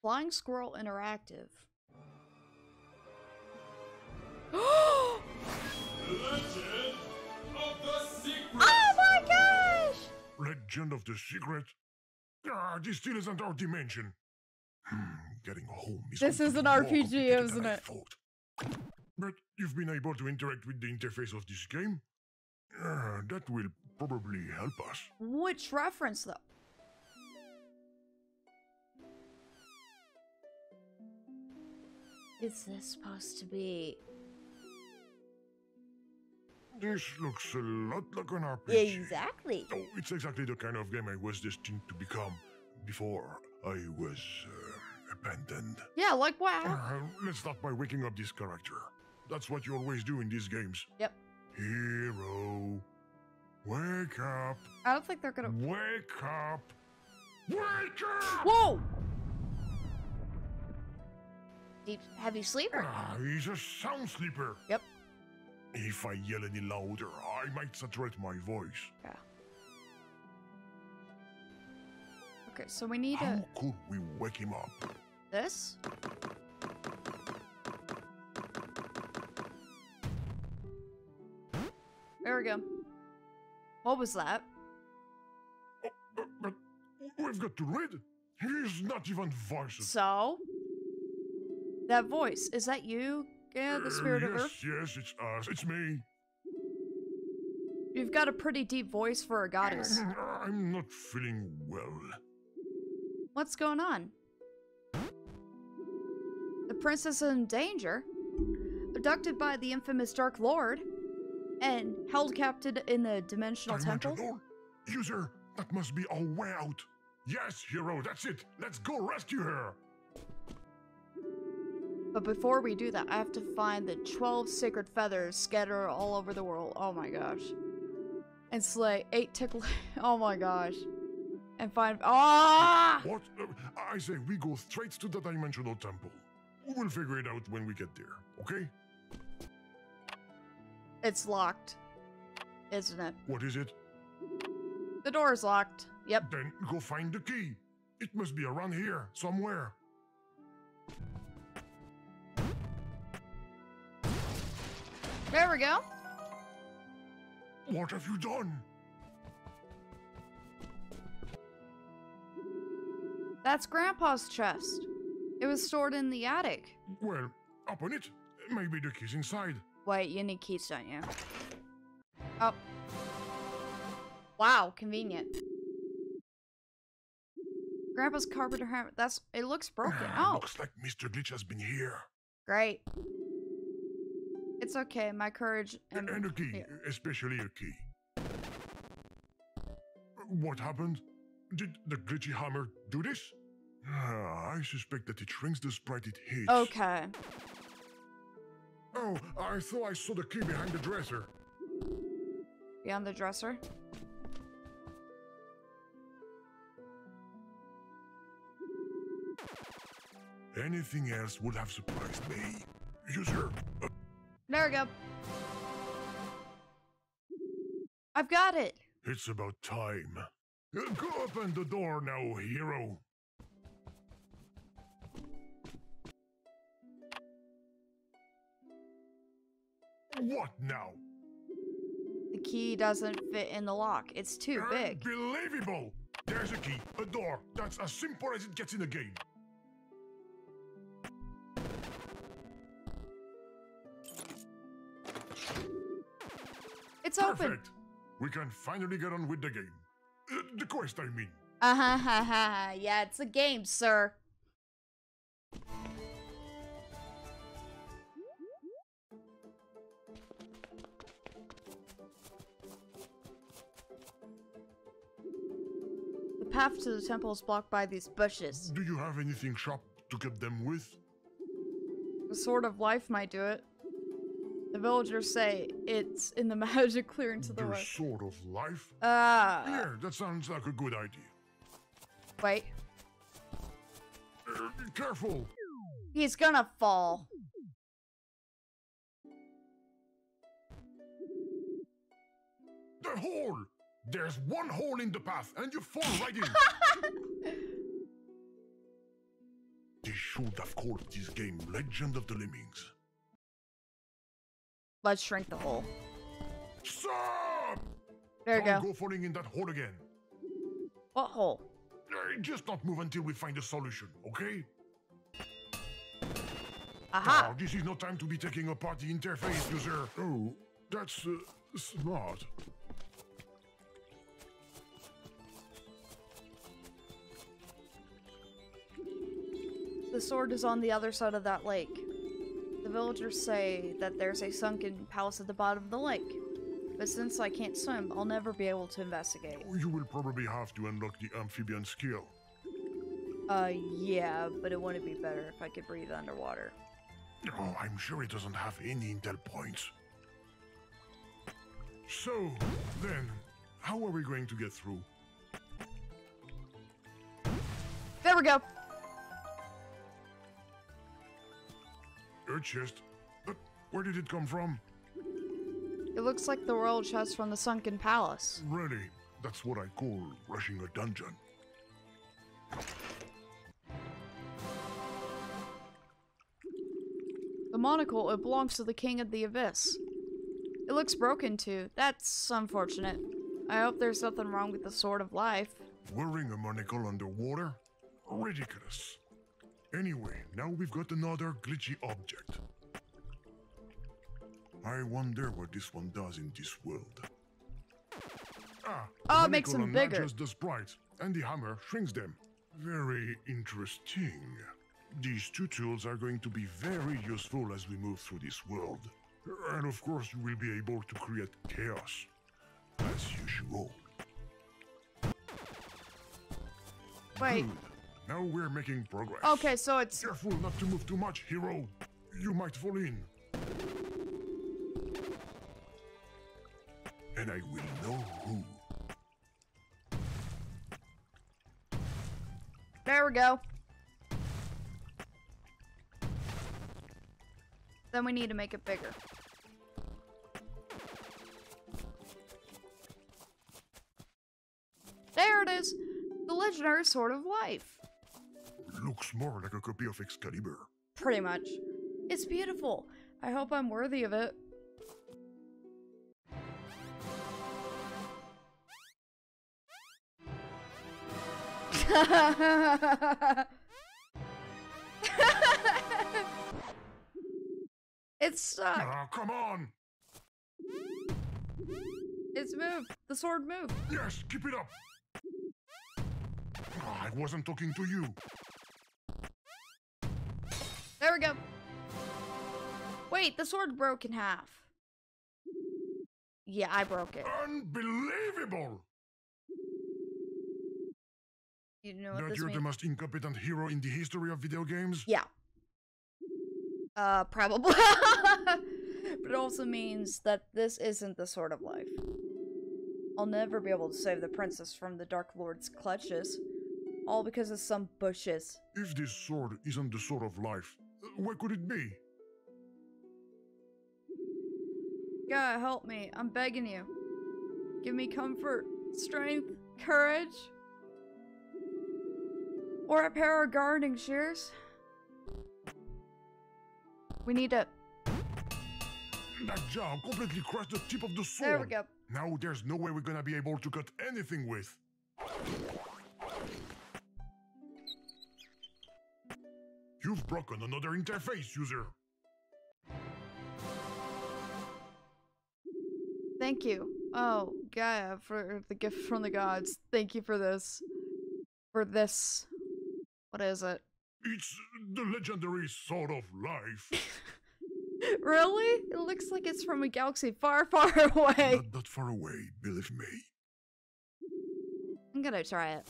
Flying Squirrel Interactive. Legend of the Secret. Oh my gosh! Legend of the Secret? Ah, this still isn't our dimension. Hmm, getting home is This is an RPG, isn't it? But you've been able to interact with the interface of this game? Ah, that will probably help us. Which reference though? Is this supposed to be? This looks a lot like an RPG. Exactly. Oh, it's exactly the kind of game I was destined to become before I was uh, abandoned. Yeah, like wow. Uh, let's start by waking up this character. That's what you always do in these games. Yep. Hero, wake up, I don't think they're gonna. wake up, wake up! Whoa! Deep, heavy sleeper. Ah, he's a sound sleeper. Yep. If I yell any louder, I might saturate my voice. Yeah. Okay, so we need How a could we wake him up? this. There we go. What was that? Uh, but we've got to read. He's not even voices. So, that voice is that you? Yeah, the Uh, spirit yes, of Earth. Yes, it's us. It's me. You've got a pretty deep voice for a goddess. I'm not feeling well. What's going on? The princess is in danger, abducted by the infamous Dark Lord, and held captive in the dimensional temple. User, that must be our way out. Yes, hero, that's it. Let's go rescue her. But before we do that, I have to find the 12 sacred feathers scattered all over the world. Oh my gosh. And slay 8 tickle. Oh my gosh. And find. Ah! What? Uh, I say we go straight to the dimensional temple. We'll figure it out when we get there, okay? It's locked. Isn't it? What is it? The door is locked. Yep. Then go find the key. It must be around here, somewhere. There we go. What have you done? That's Grandpa's chest. It was stored in the attic. Well, open it. Maybe the key's inside. Wait, you need keys, don't you? Oh. Wow, convenient. Grandpa's carpenter hammer. That's. It looks broken. Ah, Oh, Looks like Mr. Glitch has been here. great. It's okay. My courage and. And a key, here. especially a key. What happened? Did the glitchy hammer do this? Ah, I suspect that it shrinks the sprite it hits. Okay. Oh, I thought I saw the key behind the dresser. Beyond the dresser. Anything else would have surprised me. User, uh, There we go. I've got it. it's about time. Go open the door now, hero. What now? The key doesn't fit in the lock. It's too big. Unbelievable! There's a key, a door. That's as simple as it gets in a game. It's open. Perfect. We can finally get on with the game. Uh, the quest, I mean. Uh huh ha ha. Yeah, it's a game, sir. The path to the temple is blocked by these bushes. Do you have anything sharp to cut them with? The sword of life might do it. The villagers say it's in the magic clearing to the the west. sword of life? Ah, yeah, that sounds like a good idea. wait. Uh, careful! He's gonna fall. The hole! There's one hole in the path, and you fall right in. they should have called this game Legend of the Lemmings. Let's shrink the hole. Stop! There you Don't go. go falling in that hole again. What hole? Uh, Just not move until we find a solution, okay? Aha! Oh, this is no time to be taking apart the interface, user. Oh, that's uh, smart. The sword is on the other side of that lake. The villagers say that there's a sunken palace at the bottom of the lake. But since I can't swim, I'll never be able to investigate. You will probably have to unlock the amphibian skill. Uh, yeah, but it wouldn't be better if I could breathe underwater. Oh, I'm sure it doesn't have any intel points. So, then, how are we going to get through? There we go! A chest? But where did it come from? It looks like the royal chest from the sunken palace. Really, that's what I call rushing a dungeon. The monocle, it belongs to the king of the abyss. It looks broken too. That's unfortunate. I hope there's nothing wrong with the sword of life. Wearing a monocle underwater? Ridiculous. Anyway, now we've got another glitchy object. I wonder what this one does in this world. Ah, Oh, it makes them bigger. the sprites, and the hammer shrinks them. Very interesting. These two tools are going to be very useful as we move through this world. And of course, you will be able to create chaos. As usual. Wait, Good. Now we're making progress. okay, so it's Careful not to move too much, hero. You might fall in. And I will know who. There we go. Then we need to make it bigger. There it is! The legendary sword of life. Looks more like a copy of Excalibur. Pretty much. It's beautiful. I hope I'm worthy of it. it's stuck. Ah, come on! It's moved. The sword moved. Yes, keep it up! I wasn't talking to you. There we go. Wait, the sword broke in half. Yeah, I broke it. Unbelievable! You know what That this you're means? the most incompetent hero in the history of video games? Yeah. Uh, probably. but it also means that this isn't the sword of life. I'll never be able to save the princess from the Dark Lord's clutches. All because of some bushes. If this sword isn't the sword of life, what could it be? God, help me. I'm begging you. Give me comfort, strength, courage. Or a pair of gardening shears. We need to. That jam completely crushed the tip of the sword. There we go. Now there's no way we're gonna be able to cut anything with. You've broken another interface, user. Thank you. Oh, Gaia, for the gift from the gods. Thank you for this. For this. What is it? It's the legendary sword of life. really? It looks like it's from a galaxy far, far away. Not that far away, believe me. I'm gonna try it.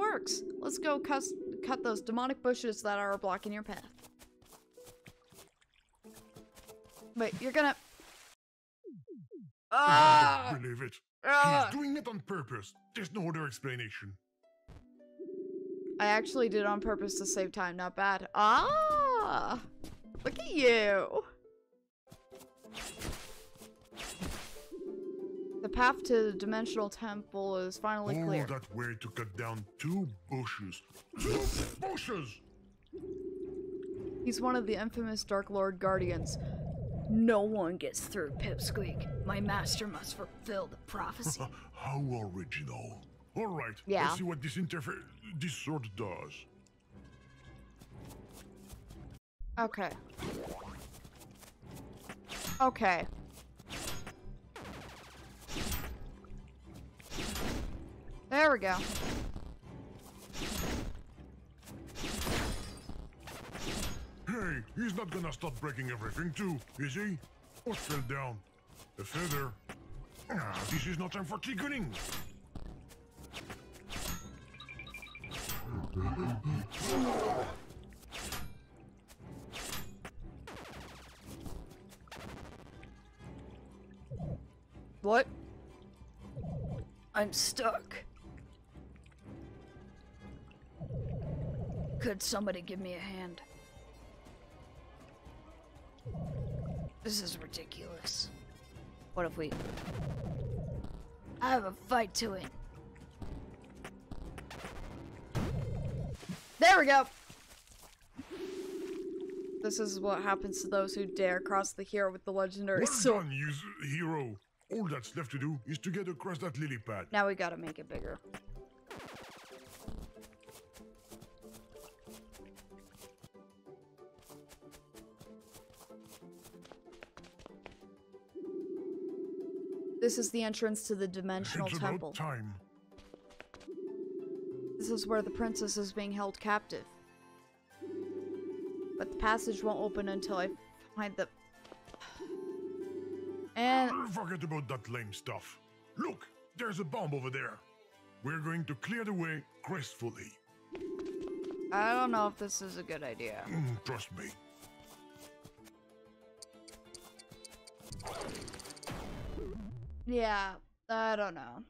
Works. Let's go cut those demonic bushes that are blocking your path. Wait, you're gonna. I Ah! don't believe it. Ah! He's doing it on purpose. There's no other explanation. I actually did it on purpose to save time. Not bad. Ah! Look at you. The path to the Dimensional Temple is finally All clear. that way to cut down two bushes. Two bushes! He's one of the infamous Dark Lord Guardians. No one gets through, Pipsqueak. My master must fulfill the prophecy. How original. All right, Yeah. let's see what this interface, this sword does. okay. Okay. There we go. Hey, he's not gonna start breaking everything too, is he? What fell down? A feather. Ah, this is not time for tickling. What? I'm stuck. Could somebody give me a hand? This is ridiculous. What if we... I have a fight to win. There we go! This is what happens to those who dare cross the hero with the legendary Well sword. done, you hero. All that's left to do is to get across that lily pad. Now we gotta make it bigger. This is the entrance to the Dimensional It's Temple. time. This is where the princess is being held captive. But the passage won't open until I find the... And... Forget about that lame stuff. Look, there's a bomb over there. We're going to clear the way gracefully. I don't know if this is a good idea. Mm, trust me. Yeah, I don't know.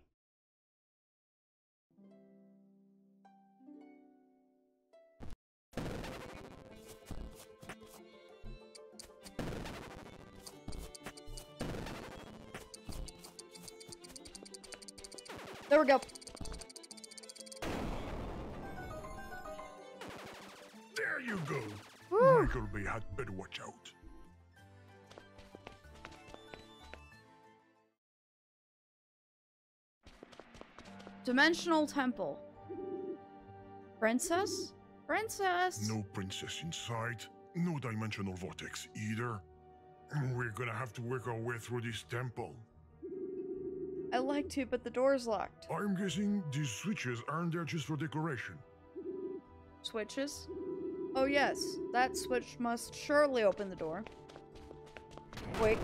There we go. There you go. Woo. Michael Bay had better watch out. Dimensional Temple. Princess? Princess? No princess inside. No dimensional vortex either. We're gonna have to work our way through this temple. I'd like to, but the door's locked. I'm guessing these switches aren't there just for decoration. Switches? Oh yes, that switch must surely open the door. Wait.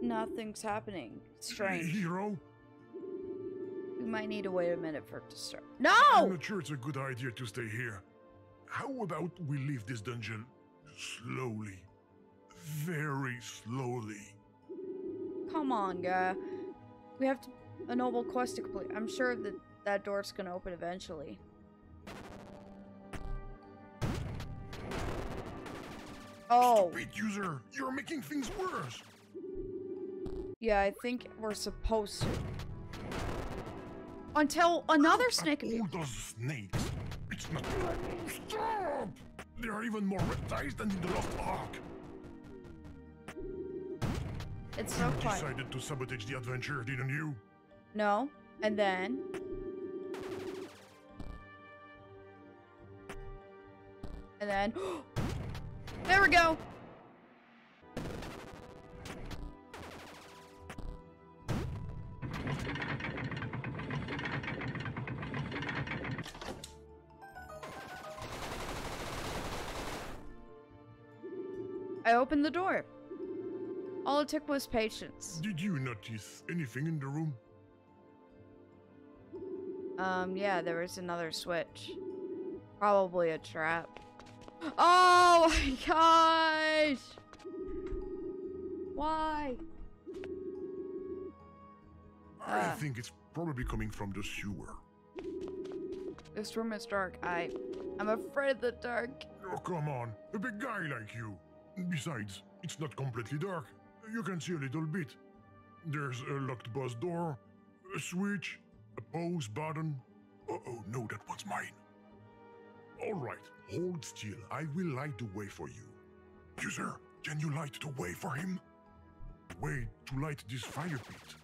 Nothing's happening. Strange. Hero, might need to wait a minute for it to start. No! I'm not sure it's a good idea to stay here. How about we leave this dungeon slowly? Very slowly. Come on, guy. We have to, a noble quest to complete. I'm sure that that door's gonna open eventually. Oh, Stupid user, you're making things worse. yeah, I think we're supposed to. Until another snake at appears. all those snakes. It's not. Stop! There are even more reptiles than in the Lost Ark. It's so You decided to sabotage the adventure, didn't you? No, and then. And then. there we go! I opened the door. All it took was patience. Did you notice anything in the room? Um, yeah, there was another switch. Probably a trap. Oh my gosh! Why? I Ah. think it's probably coming from the sewer. This room is dark. I, I'm afraid of the dark. Oh, come on. A big guy like you. Besides, it's not completely dark. You can see a little bit. There's a locked boss door, a switch, a pause button. Oh, oh no, that one's mine. All right, hold still. I will light the way for you. User, can you light the way for him? Way to light this fire pit.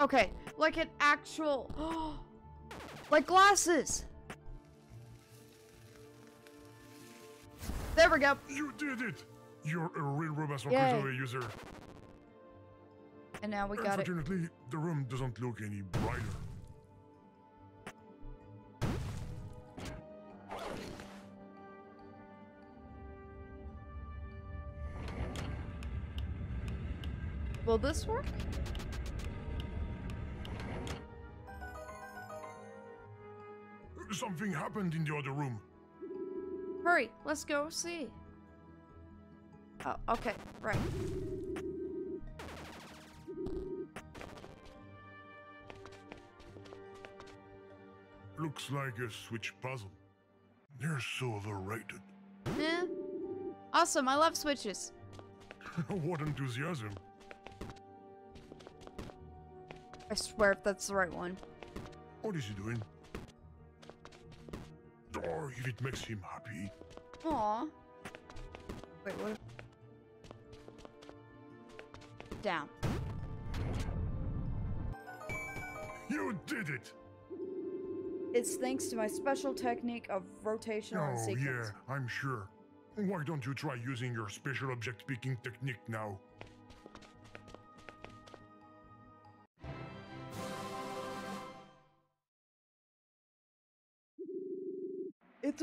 Okay, like an actual... like glasses! There we go. You did it! You're a real Yay. Crusoe user. And now we got it. Unfortunately, the room doesn't look any brighter. Will this work? Something happened in the other room. Hurry, let's go see. Oh, okay, right. Looks like a switch puzzle. They're so overrated. Eh. Awesome, I love switches. what enthusiasm. I swear if that's the right one. What is he doing? Or if it makes him happy. Aw. Wait, what? Down. You did it! It's thanks to my special technique of rotational Oh, sequence. yeah, I'm sure. Why don't you try using your special object picking technique now?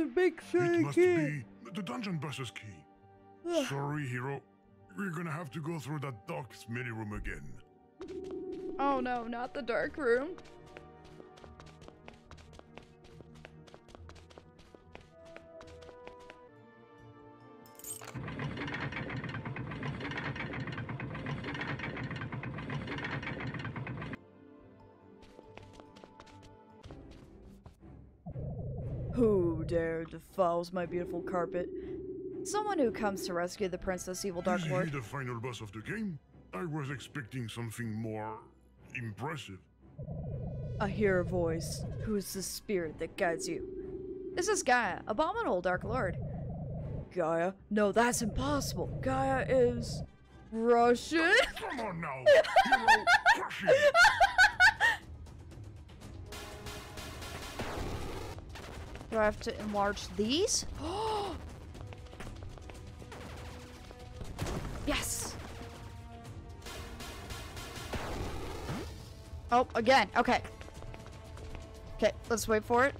A big It must be the dungeon boss's key. Sorry, hero. We're gonna have to go through that dark, smelly room again. Oh no, not the dark room. Who dared defiles my beautiful carpet? Someone who comes to rescue the Princess Evil Dark is Lord. he the final boss of the game? I was expecting something more impressive. I hear a voice. Who is the spirit that guides you? Is this is Gaia, abominable Dark Lord. Gaia? No, that's impossible. Gaia is Russian. Come on now, hero, crush Do I have to enlarge these? yes. Oh, again. Okay. Okay, let's wait for it.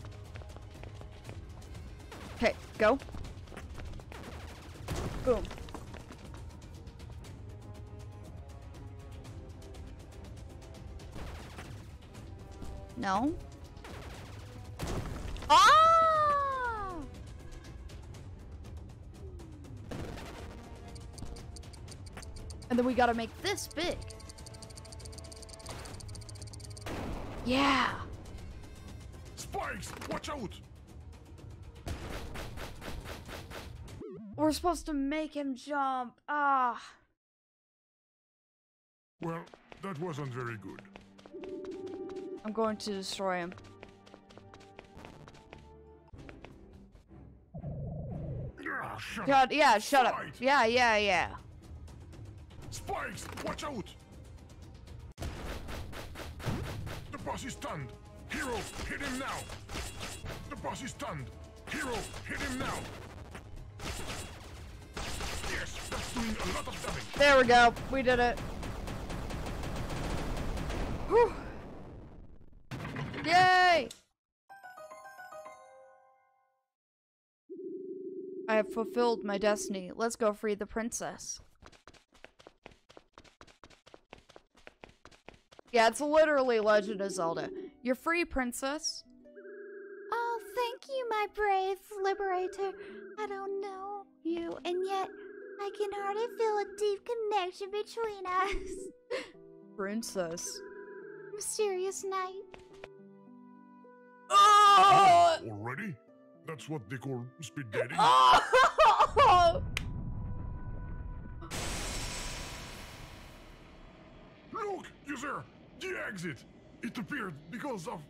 Okay, go. Boom. No. Then we gotta make this big. Yeah. Spikes, watch out! We're supposed to make him jump. Ah. Well, that wasn't very good. I'm going to destroy him. Ah. God, yeah, shut up. Yeah, yeah, yeah. Watch out! The boss is stunned. Hero, hit him now. The boss is stunned. Hero, hit him now. Yes, that's doing a lot of damage. There we go. We did it. Whew. Yay! I have fulfilled my destiny. Let's go free the princess. Yeah, it's literally Legend of Zelda. You're free, princess. Oh, thank you, my brave liberator. I don't know you, and yet I can already feel a deep connection between us. Princess. Mysterious knight. Ah! Oh! Already? That's what they call speed dating. Oh! Look, user, the exit. It appeared because of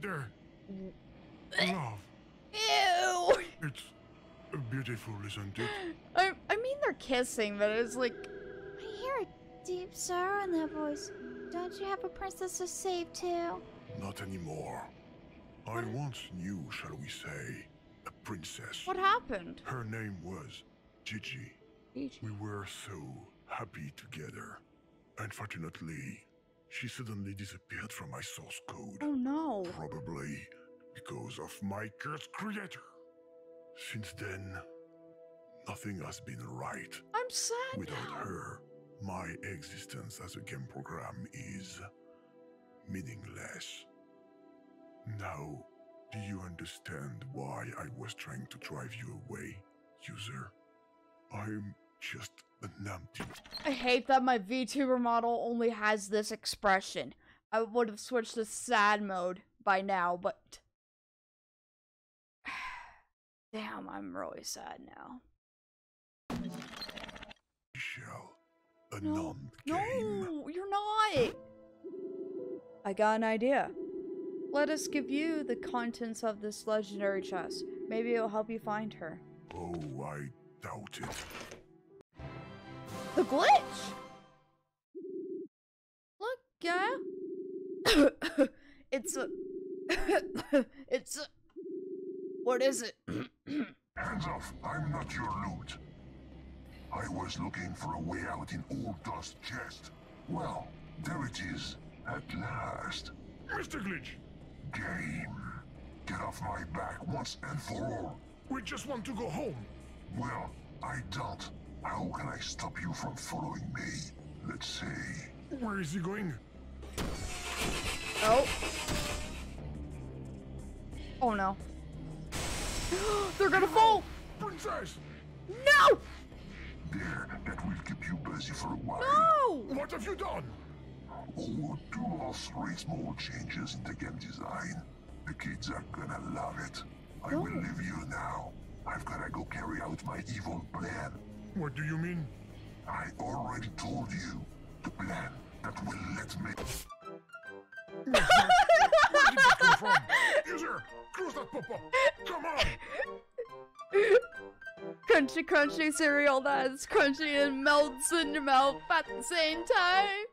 their love. Ew! It's beautiful, isn't it? I, I mean they're kissing, but it's like I hear a deep sorrow in that voice. Don't you have a princess to save too? Not anymore. I once knew, shall we say, a princess. what happened? Her name was Gigi. We were so happy together. Unfortunately, she suddenly disappeared from my source code. Oh no. Probably because of my cursed creator. Since then, nothing has been right. I'm sad Without now. her, my existence as a game program is meaningless. Now, do you understand why I was trying to drive you away, user? I'm just. I hate that my VTuber model only has this expression. I would have switched to sad mode by now, but damn, I'm really sad now. No, no, you're not. I got an idea. Let us give you the contents of this legendary chest. Maybe it'll help you find her. Oh, I doubt it. The glitch! Look, yeah. it's a. it's a. What is it? Hands off! I'm not your loot. I was looking for a way out in Old Dust chest. Well, there it is, at last. Mr. Glitch! Game. Get off my back once and for all. We just want to go home. Well, I don't. How can I stop you from following me? Let's see. Where is he going? Oh. Oh no. They're gonna fall! Princess! No! There, that will keep you busy for a while. No! What have you done? Oh, two three small changes in the game design. The kids are gonna love it. I will Oh. leave you now. I've gotta go carry out my evil plan. What do you mean? I already told you. The plan that will let me... Where did that come from? User, close that pop-up. Come on! Crunchy, crunchy cereal that is crunchy and melts in your mouth at the same time.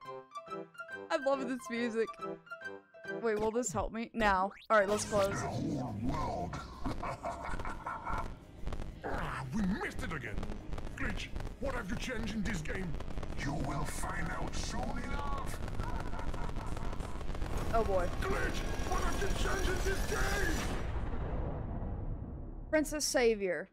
I love this music. Wait, will this help me? Now. Alright, let's close. The whole world. ah, we missed it again. Glitch, what have you changed in this game? You will find out soon enough. Oh boy. Glitch, what have you changed in this game? Princess Savior.